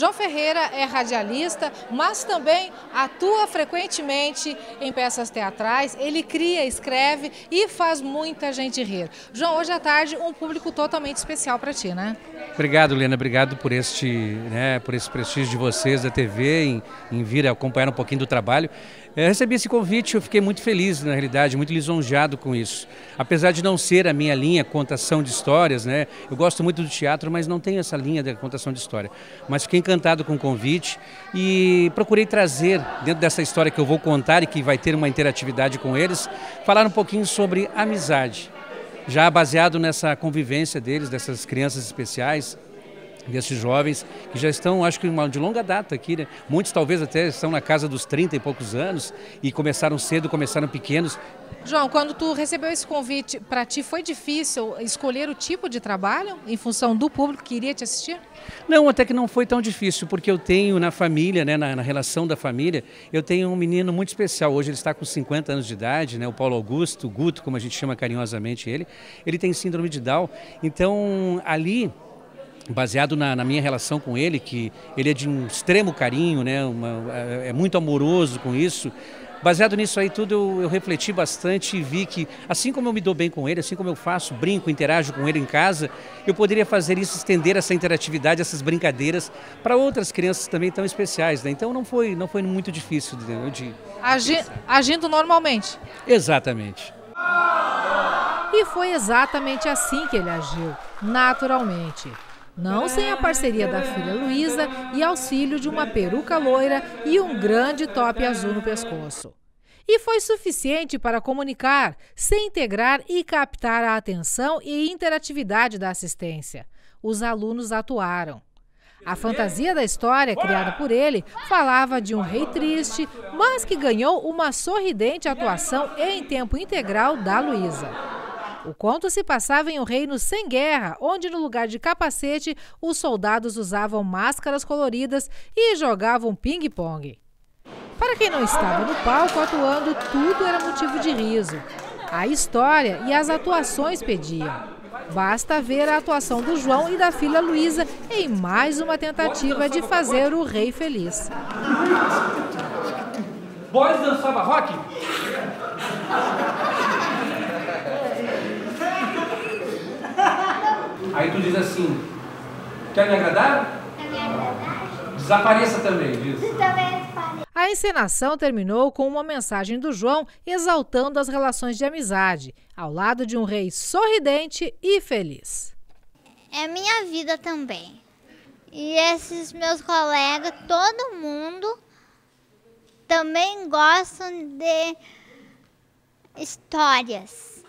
João Ferreira é radialista, mas também atua frequentemente em peças teatrais. Ele cria, escreve e faz muita gente rir. João, hoje à tarde um público totalmente especial para ti, né? Obrigado, Lena. Obrigado por este, né, por esse prestígio de vocês da TV em, em vir acompanhar um pouquinho do trabalho. Eu recebi esse convite, eu fiquei muito feliz, na realidade, muito lisonjeado com isso. Apesar de não ser a minha linha contação de histórias, né? Eu gosto muito do teatro, mas não tenho essa linha da contação de história. Mas fiquei encantado com o convite e procurei trazer, dentro dessa história que eu vou contar e que vai ter uma interatividade com eles, falar um pouquinho sobre amizade. Já baseado nessa convivência deles, dessas crianças especiais, desses jovens que já estão, acho que de longa data aqui, né? Muitos talvez até estão na casa dos 30 e poucos anos e começaram cedo, começaram pequenos. João, quando tu recebeu esse convite, para ti foi difícil escolher o tipo de trabalho em função do público que iria te assistir? Não, até que não foi tão difícil, porque eu tenho na família, né, na, na, relação da família, eu tenho um menino muito especial. Hoje ele está com 50 anos de idade, né, o Paulo Augusto, Guto, como a gente chama carinhosamente ele. Ele tem síndrome de Down. Então, ali baseado na, na, minha relação com ele, que ele é de um extremo carinho, né, uma, é, é muito amoroso com isso. Baseado nisso aí tudo, eu, eu, refleti bastante e vi que, assim como eu me dou bem com ele, assim como eu faço, brinco, interajo com ele em casa, eu poderia fazer isso, estender essa interatividade, essas brincadeiras para outras crianças também tão especiais. Né? Então não foi, não foi muito difícil de, de... Agi, agindo normalmente. Exatamente. E foi exatamente assim que ele agiu, naturalmente não sem a parceria da filha Luísa e auxílio de uma peruca loira e um grande top azul no pescoço. E foi suficiente para comunicar, se integrar e captar a atenção e interatividade da assistência. Os alunos atuaram. A fantasia da história, criada por ele, falava de um rei triste, mas que ganhou uma sorridente atuação em tempo integral da Luísa. O conto se passava em um reino sem guerra, onde no lugar de capacete, os soldados usavam máscaras coloridas e jogavam ping-pong. Para quem não estava no palco atuando, tudo era motivo de riso. A história e as atuações pediam. Basta ver a atuação do João e da filha Luísa em mais uma tentativa de fazer o rei feliz. Boys dançava rock? Aí tu diz assim, quer me agradar? Quer me agradar? Desapareça também, diz. A encenação terminou com uma mensagem do João exaltando as relações de amizade, ao lado de um rei sorridente e feliz. É minha vida também. E esses meus colegas, todo mundo também gostam de histórias.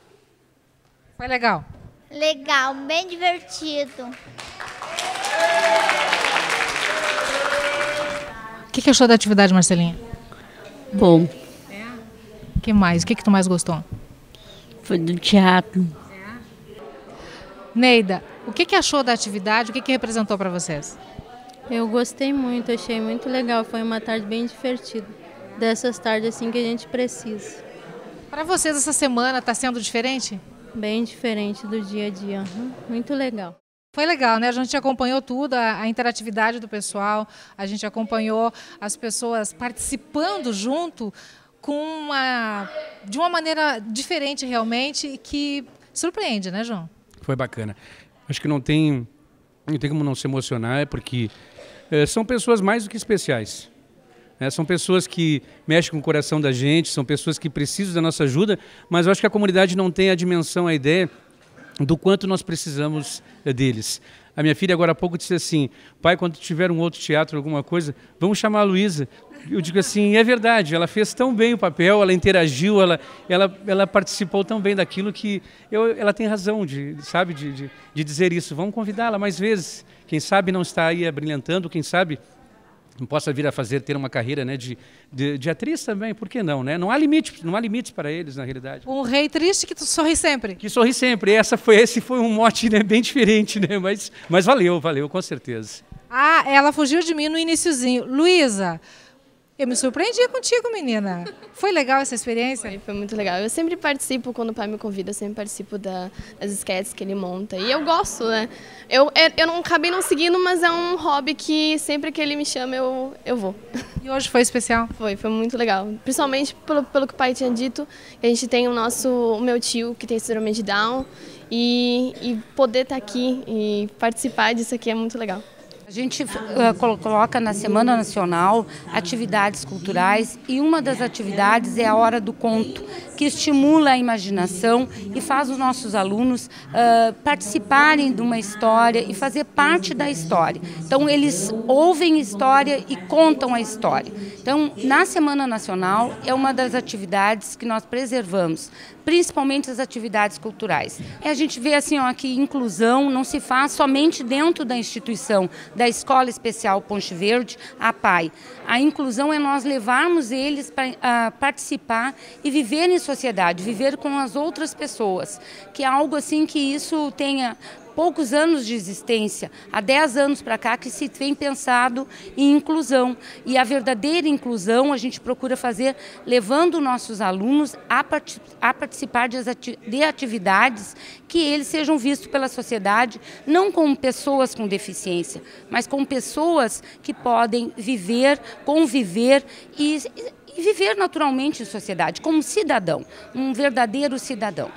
Foi legal? Legal, bem divertido. O que, que achou da atividade, Marcelinha? Bom. O que mais? O que, que tu mais gostou? Foi do teatro. Neida, o que, que achou da atividade? O que, que representou para vocês? Eu gostei muito, achei muito legal. Foi uma tarde bem divertida. Dessas tardes assim que a gente precisa. Para vocês essa semana está sendo diferente? Bem diferente do dia a dia. Uhum. Muito legal. Foi legal, né? A gente acompanhou tudo, a, a, interatividade do pessoal, a gente acompanhou as pessoas participando junto com uma de uma maneira diferente realmente que surpreende, né, João? Foi bacana. Acho que não tem não tem como não se emocionar, é porque é, são pessoas mais do que especiais. É, são pessoas que mexem com o coração da gente, são pessoas que precisam da nossa ajuda, mas eu acho que a comunidade não tem a dimensão, a ideia do quanto nós precisamos eh, deles. A minha filha agora há pouco disse assim, pai, quando tiver um outro teatro, alguma coisa, vamos chamar a Luísa. Eu digo assim, é verdade, ela fez tão bem o papel, ela interagiu, ela, ela, ela participou tão bem daquilo que eu, ela tem razão de, sabe, de, de, de dizer isso. Vamos convidá-la mais vezes. Quem sabe não está aí brilhantando, quem sabe possa vir a fazer ter uma carreira né, de, de, de, atriz também, por que não? Né? Não há limites, não há limites para eles na realidade. Um rei triste que sorri sempre. Que sorri sempre. Essa foi esse foi um mote né, bem diferente, né? Mas, mas valeu, valeu com certeza. Ah, ela fugiu de mim no iníciozinho. Luísa, Eu me surpreendi contigo, menina. Foi legal essa experiência? Foi, foi muito legal. Eu sempre participo, quando o pai me convida, eu sempre participo da, das sketches que ele monta. E eu gosto, né? Eu, é, eu não acabei não seguindo, mas é um hobby que sempre que ele me chama, eu, eu vou. E hoje foi especial? Foi, foi muito legal. Principalmente pelo, pelo que o pai tinha dito. A gente tem o nosso, o meu tio, que tem síndrome de Down. E, e poder estar aqui e participar disso aqui é muito legal. A gente uh, coloca na Semana Nacional atividades culturais e uma das atividades é a Hora do Conto, que estimula a imaginação e faz os nossos alunos uh, participarem de uma história e fazer parte da história. Então, eles ouvem história e contam a história. Então, na Semana Nacional, é uma das atividades que nós preservamos, principalmente as atividades culturais. E a gente vê assim ó, que inclusão não se faz somente dentro da instituição, da Escola Especial Ponte Verde, a PAI. A inclusão é nós levarmos eles para participar e viver em sociedade, viver com as outras pessoas, que é algo assim que isso tenha poucos anos de existência, há 10 anos para cá que se tem pensado em inclusão. E a verdadeira inclusão a gente procura fazer levando nossos alunos a, part a participar de, ati de atividades que eles sejam vistos pela sociedade não como pessoas com deficiência, mas como pessoas que podem viver, conviver e, e viver naturalmente em sociedade, como cidadão, um verdadeiro cidadão.